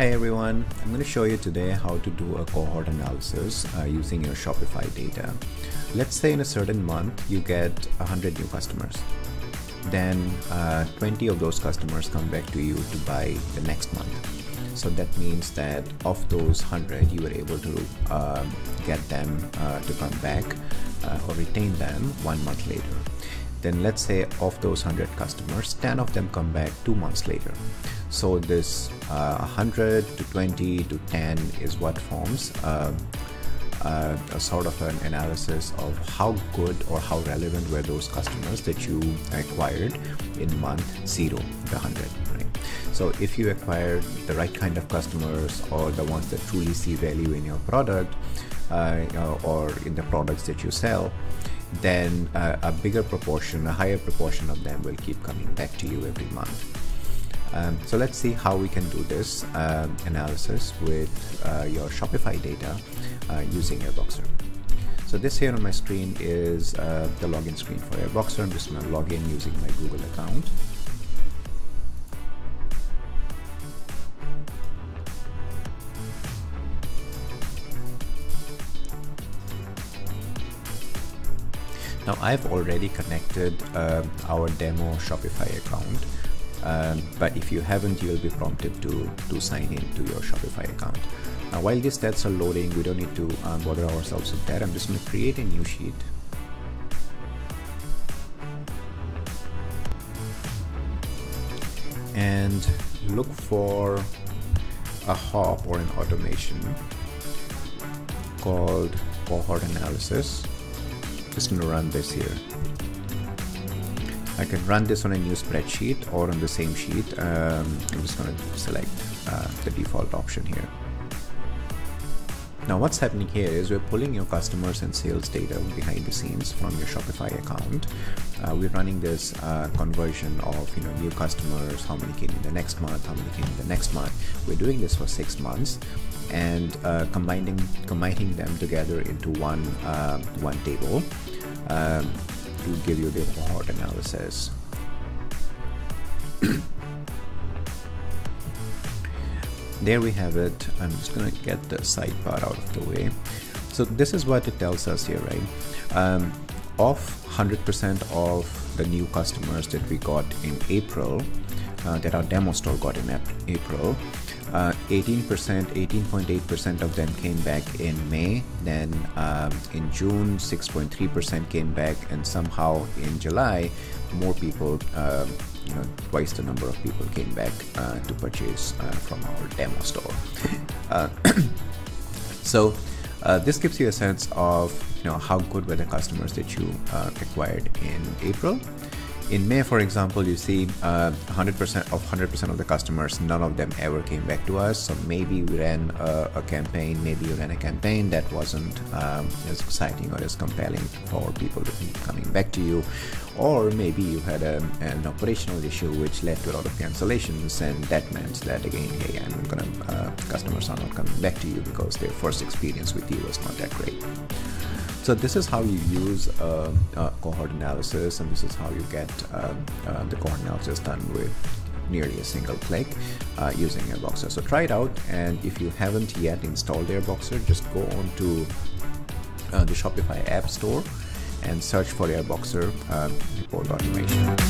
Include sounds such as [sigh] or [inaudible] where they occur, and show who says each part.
Speaker 1: Hey everyone, I'm going to show you today how to do a cohort analysis uh, using your Shopify data. Let's say in a certain month you get 100 new customers. Then uh, 20 of those customers come back to you to buy the next month. So that means that of those 100, you were able to uh, get them uh, to come back uh, or retain them one month later. Then let's say of those 100 customers, 10 of them come back two months later. So this uh, 100 to 20 to 10 is what forms uh, uh, a sort of an analysis of how good or how relevant were those customers that you acquired in month zero, the 100. Right? So if you acquired the right kind of customers or the ones that truly see value in your product uh, or in the products that you sell, then uh, a bigger proportion, a higher proportion of them will keep coming back to you every month. Um, so let's see how we can do this um, analysis with uh, your Shopify data uh, using Airboxr. So this here on my screen is uh, the login screen for Airboxr. I'm just going to log in using my Google account. Now I've already connected uh, our demo Shopify account um, but if you haven't, you'll be prompted to, to sign in to your Shopify account. Now, while these stats are loading, we don't need to um, bother ourselves with that. I'm just going to create a new sheet. And look for a hop or an automation called cohort analysis. Just going to run this here. I can run this on a new spreadsheet or on the same sheet. Um, I'm just going to select uh, the default option here. Now what's happening here is we're pulling your customers and sales data behind the scenes from your Shopify account. Uh, we're running this uh, conversion of you know new customers, how many came in the next month, how many came in the next month. We're doing this for six months and uh, combining combining them together into one uh, one table. Um, to give you the hot analysis. [clears throat] there we have it. I'm just to get the sidebar out of the way. So this is what it tells us here, right? Um, of 100% of the new customers that we got in April, uh, that our demo store got in April, 18%, uh, 18.8% of them came back in May. Then um, in June, 6.3% came back, and somehow in July, more people, uh, you know, twice the number of people came back uh, to purchase uh, from our demo store. Uh, [clears throat] so uh, this gives you a sense of you know how good were the customers that you acquired in April. In May, for example, you see 100% uh, of 100% of the customers, none of them ever came back to us. So maybe we ran a, a campaign, maybe you ran a campaign that wasn't um, as exciting or as compelling for people to be coming back to you. Or maybe you had a, an operational issue which led to a lot of cancellations, and that meant that again, hey, I'm gonna uh, customers are not coming back to you because their first experience with you was not that great. So this is how you use uh, uh, cohort analysis and this is how you get uh, uh the cohort analysis done with nearly a single click uh, using Airboxr. So try it out and if you haven't yet installed Airboxr, just go on to uh, the Shopify App Store and search for Airboxr report automation.